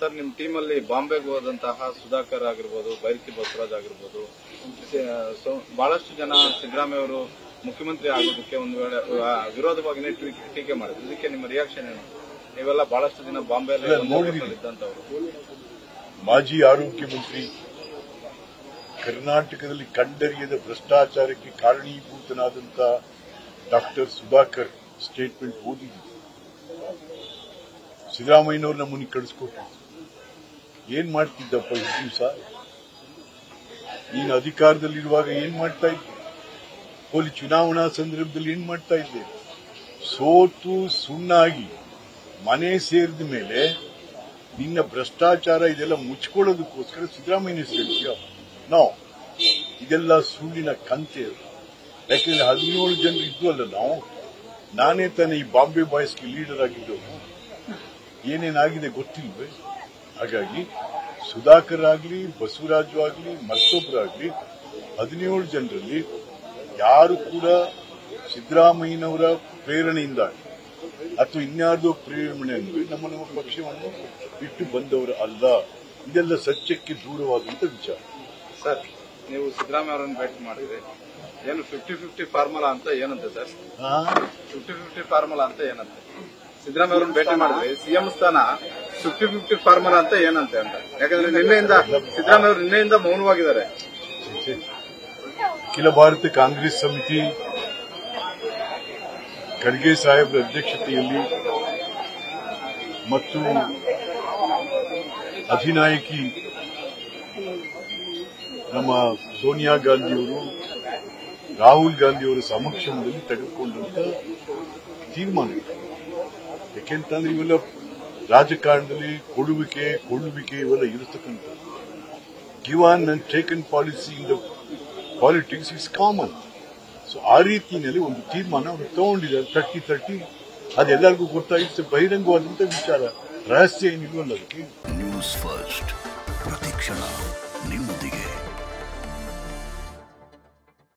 Sir ನಿಮ್ team ಅಲ್ಲಿ ಬಾಂಬೆಗೆ ಹೋದಂತಹ ಸುಧಾಕರ್ ಆಗಿರ್ಬೋದು ಬೈರತಿ ಬಸವರಾಜ್ ಆಗಿರ್ಬೋದು ಬಹಳಷ್ಟು ಜನ ಸಿದ್ದರಾಮಯ್ಯ ಅವರು ಮುಖ್ಯಮಂತ್ರಿ ಆಗೋದಕ್ಕೆ ಒಂದು ವೇಳೆ ವಿರೋಧವಾಗಿ ವಿರೋಧವಾಗಿನೇ ಟೀಕೆ ಮಾಡಿದ್ರು. ಇದಕ್ಕೆ ನಿಮ್ಮ ರಿಯಾಕ್ಷನ್ ಏನು? ನೀವೆಲ್ಲ ಬಹಳಷ್ಟು ದಿನ ಬಾಂಬೆಯಲ್ಲಿ ಇದ್ದಂತವ್ರು ಮಾಜಿ ಆರೋಗ್ಯ ಮಂತ್ರಿ ಕರ್ನಾಟಕದಲ್ಲಿ ಕಂಡರಿಯದ ಭ್ರಷ್ಟಾಚಾರಕ್ಕೆ ಕಾರಣೀಭೂತನಾದಂತ ಡಾಕ್ಟರ್ ಸುಧಾಕರ್ ಸ್ಟೇಟ್ಮೆಂಟ್ ಓದಿದ್ವಿ. ಸಿದ್ದರಾಮಯ್ಯನವರು ನಮ್ಮನ್ನು ಕಳಿಸ್ಕೊಟ್ರು. ಏನ್ ಮಾಡ್ತಿದ್ದಪ್ಪ ಈ ದಿವಸ? ನೀನು ಅಧಿಕಾರದಲ್ಲಿರುವಾಗ ಏನ್ ಮಾಡ್ತಾ ಇದ್ದೆ? ಹೋಲಿ ಚುನಾವಣಾ ಸಂದರ್ಭದಲ್ಲಿ ಏನ್ ಮಾಡ್ತಾ ಇದ್ದೆ? ಸೋತು ಸುಣ್ಣಾಗಿ ಮನೆ ಸೇರಿದ ಮೇಲೆ ನಿನ್ನ ಭ್ರಷ್ಟಾಚಾರ ಇದೆಲ್ಲ ಮುಚ್ಕೊಳ್ಳೋದಕ್ಕೋಸ್ಕರ ಸಿದ್ದರಾಮಯ್ಯ ಹೇಳ್ತೀಯ ನಾವು ಇದೆಲ್ಲ ಸುಳ್ಳಿನ ಕಂತೆ. ಯಾಕೆಂದ್ರೆ ಹದಿನೇಳು ಜನರು ಇದ್ವಲ್ಲ ನಾವು? ನಾನೇ ತಾನೇ ಈ ಬಾಂಬೆ ಬಾಯ್ಸ್ಗೆ ಲೀಡರ್ ಆಗಿದ್ದವನು. ಏನೇನಾಗಿದೆ ಗೊತ್ತಿಲ್ವೇ? ಹಾಗಾಗಿ ಸುಧಾಕರ್ ಆಗ್ಲಿ ಬಸವರಾಜು ಆಗ್ಲಿ ಮತ್ತೊಬ್ಬರಾಗ್ಲಿ ಹದಿನೇಳು ಜನರಲ್ಲಿ ಯಾರು ಕೂಡ ಸಿದ್ದರಾಮಯ್ಯನವರ ಪ್ರೇರಣೆಯಿಂದ ಅಥವಾ ಇನ್ಯಾರ್ದೋ ಪ್ರೇರಣೆ ಅಂದ್ರೆ ನಮ್ಮ ನಮ್ಮ ಪಕ್ಷವನ್ನು ಬಿಟ್ಟು ಬಂದವರು ಅಲ್ಲ. ಇದೆಲ್ಲ ಸತ್ಯಕ್ಕೆ ದೂರವಾದಂತ ವಿಚಾರ. ಸರ್ ನೀವು ಸಿದ್ದರಾಮಯ್ಯ ಅವರನ್ನು ಭೇಟಿ ಮಾಡಿದ್ರೆ ಏನು ಫಿಫ್ಟಿ ಫಿಫ್ಟಿ ಫಾರ್ಮುಲಾ ಅಂತ ಏನಂತೆ ಸರ್? ಆ? ಫಿಫ್ಟಿ ಫಿಫ್ಟಿ ಫಾರ್ಮುಲಾ ಅಂತ ಏನಂತೆ? ಸಿದ್ದರಾಮಯ್ಯ ಅವರನ್ನು ಭೇಟಿ ಮಾಡಿದ್ರೆ ಸಿಎಂ ಸ್ಥಾನ ಫಿಫ್ಟಿ ಫಿಫ್ಟಿ ಫಾರ್ಮರ್ ಅಂತ ಏನಂತೆ ಅಂತ ಯಾಕಂದ್ರೆ ನಿನ್ನೆಯಿಂದ ಸಿದ್ದರಾಮಯ್ಯ ಅವರು ನಿನ್ನೆಯಿಂದ ಮೌನವಾಗಿದ್ದಾರೆ ಅಖಿಲ ಭಾರತ ಕಾಂಗ್ರೆಸ್ ಸಮಿತಿ ಖರ್ಗೆ ಸಾಹೇಬ್ರ ಅಧ್ಯಕ್ಷತೆಯಲ್ಲಿ ಮತ್ತು ಅಧಿನಾಯಕಿ ನಮ್ಮ ಸೋನಿಯಾ ಗಾಂಧಿಯವರು, ರಾಹುಲ್ ಗಾಂಧಿಯವರ ಸಮಕ್ಷಮದಲ್ಲಿ ತೆಗೆದುಕೊಂಡಂತ ತೀರ್ಮಾನ. ಯಾಕೆಂತಂದ್ರೆ ಇವೆಲ್ಲ ರಾಜಕಾರಣದಲ್ಲಿ ಕೊಡುವಿಕೆ ಕೊಳ್ಳುವಿಕೆ ಇವೆಲ್ಲ ಇರತಕ್ಕಂಥದ್ದು. Given and taken policy in the politics is common so ಆ ರೀತಿಯಲ್ಲಿ ಒಂದು ತೀರ್ಮಾನ ಅವರು ತಗೊಂಡಿದ್ದಾರೆ. ತರ್ಟಿ ತರ್ಟಿ ಅದೆಲ್ಲರಿಗೂ ಗೊತ್ತಾಗಿತ್ತು ಬಹಿರಂಗವಾದಂತ ವಿಚಾರ. ರಹಸ್ಯ ಏನಿಲ್ವಲ್ಲ ಅದಕ್ಕೆ. ನ್ಯೂಸ್ ಫಸ್ಟ್ ಪ್ರತಿಕ್ಷಣ ನಿಮ್ಮೊಂದಿಗೆ.